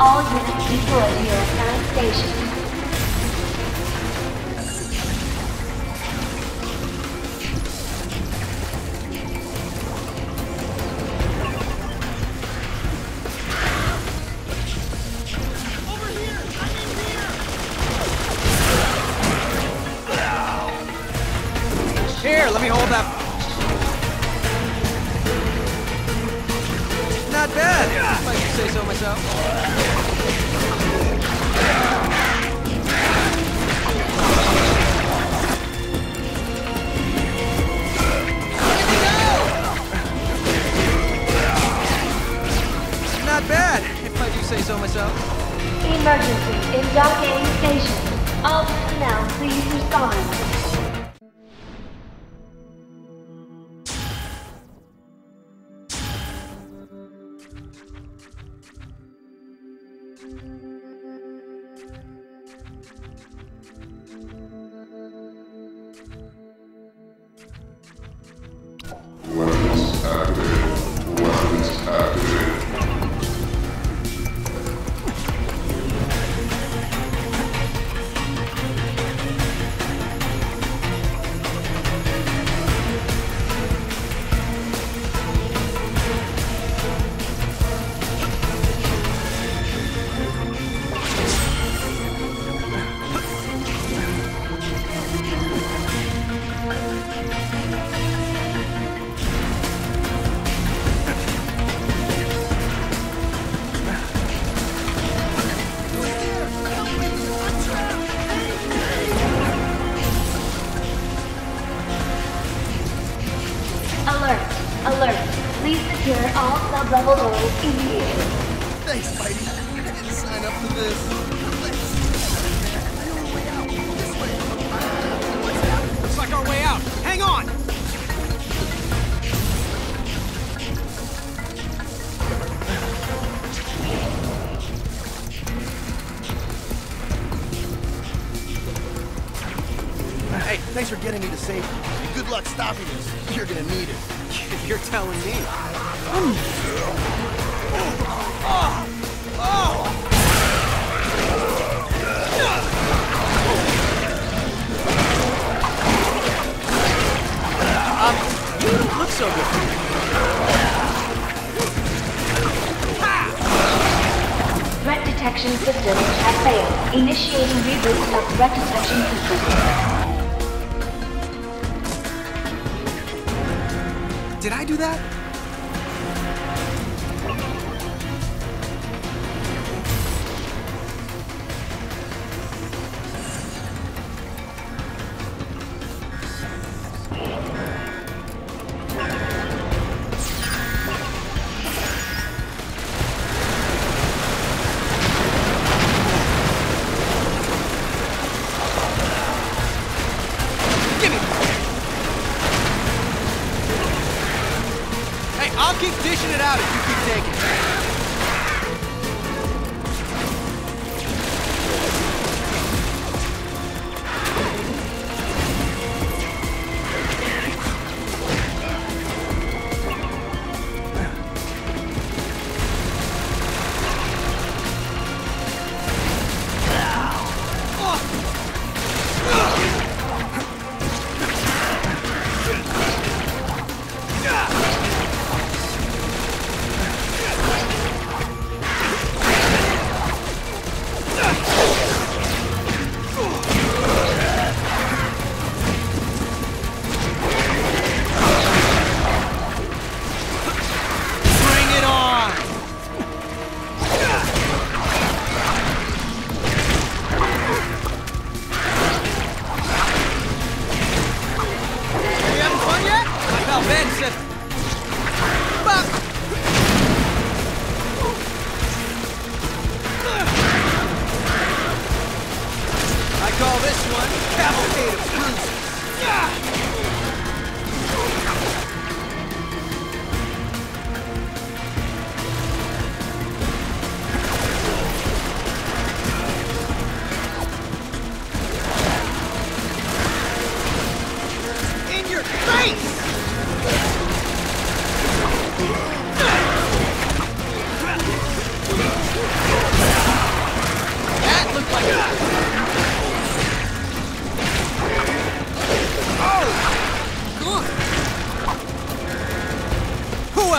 All units deployed to your assigned station. Emergency in Docking Station. All personnel, please respond. Thanks, Spidey. I didn't sign up for this. Looks like our way out. Hang on! Hey, thanks for getting me to safety. Good luck stopping this. You're gonna need it. You're telling me. So good. Threat detection system has failed. Initiating reboot of threat detection system. Did I do that? Dishing it out if you keep taking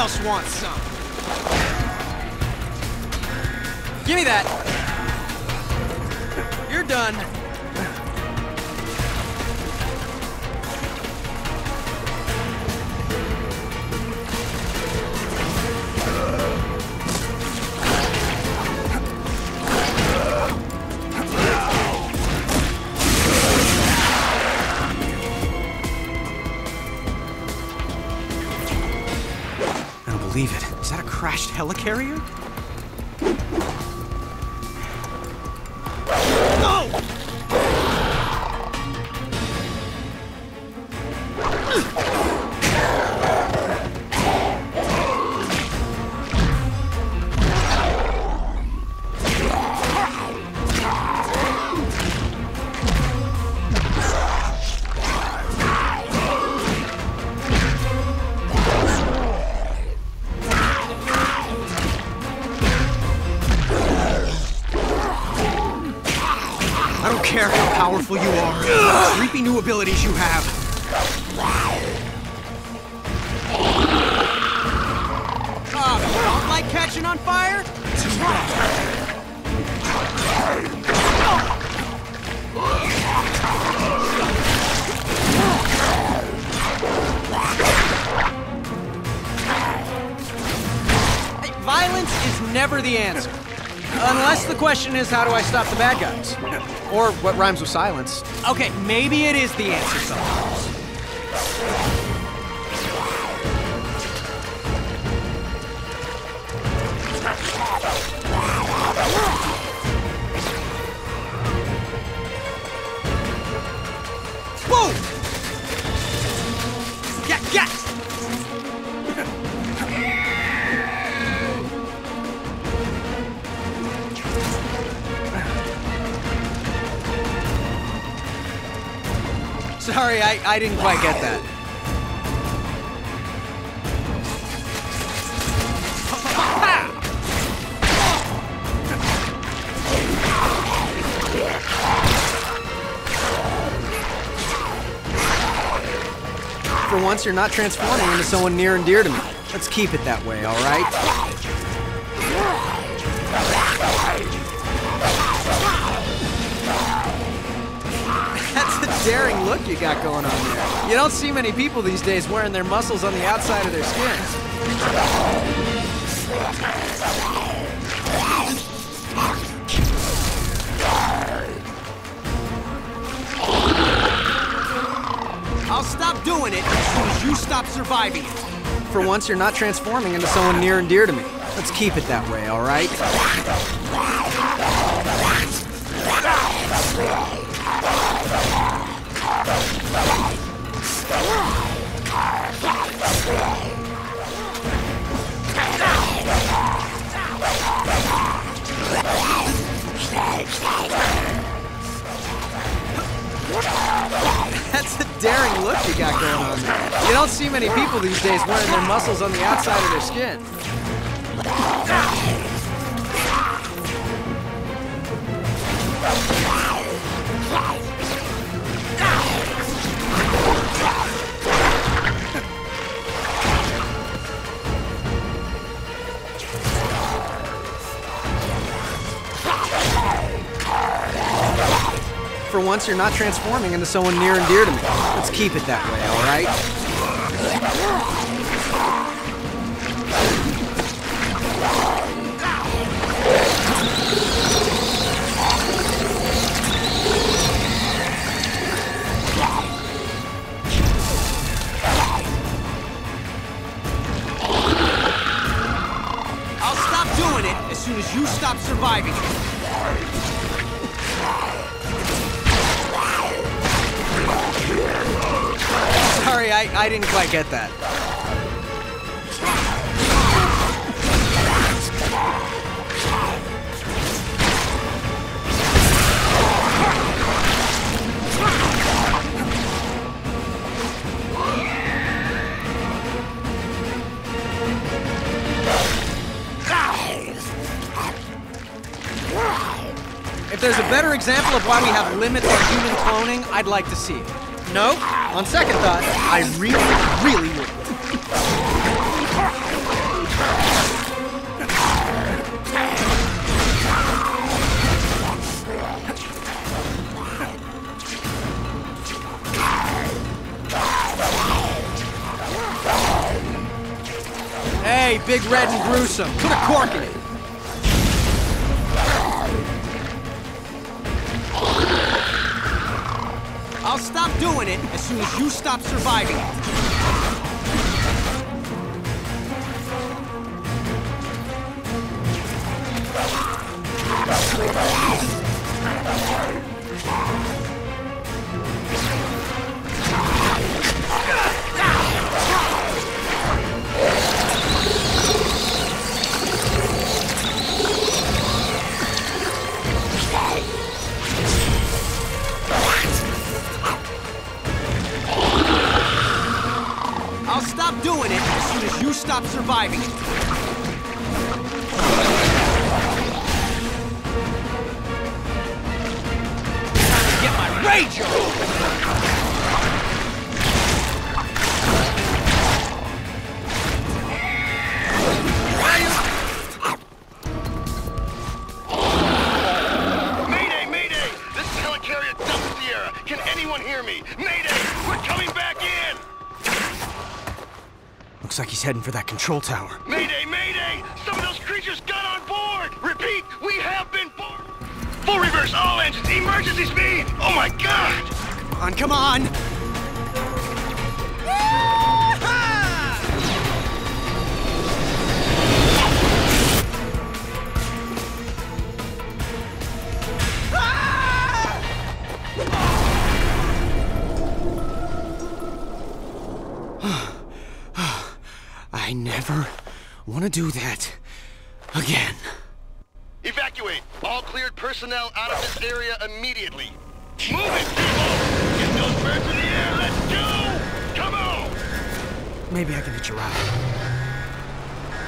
else wants some? Give me that. You're done. Crashed helicarrier? Powerful you are, creepy new abilities you have. You don't like catching on fire? Violence is never the answer. Unless the question is, how do I stop the bad guys? Or what rhymes with silence. Okay, maybe it is the answer. Sorry, I, I didn't quite get that. For once, you're not transforming into someone near and dear to me. Let's keep it that way, all daring look you got going on there. You don't see many people these days wearing their muscles on the outside of their skins. I'll stop doing it as soon as you stop surviving it. For once, you're not transforming into someone near and dear to me. Let's keep it that way, all right? That's a daring look you got going on there. You don't see many people these days wearing their muscles on the outside of their skin. For once, you're not transforming into someone near and dear to me. Let's keep it that way, all I, I didn't quite get that. If there's a better example of why we have limits on human cloning, I'd like to see it. No, on second thought, I really, really would. Hey, big red and gruesome, put a cork in it. Stop doing it as soon as you stop surviving heading for that control tower. Mayday, mayday! Some of those creatures got on board! Repeat, we have been board! Full reverse, all engines, emergency speed! Oh my god! Come on, come on! I never want to do that again. Evacuate! All cleared personnel out of this area immediately! Move it, people! Get those birds in the air, let's go! Come on! Maybe I can hitch a ride.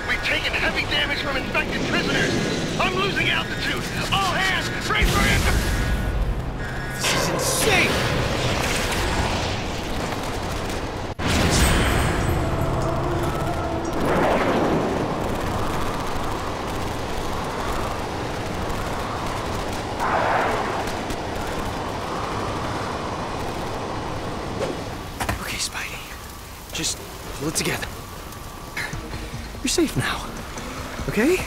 We've taken heavy damage from infected prisoners! I'm losing altitude! All hands, brace for impact! This is insane! Okay, Spidey. Just pull it together. You're safe now. Okay?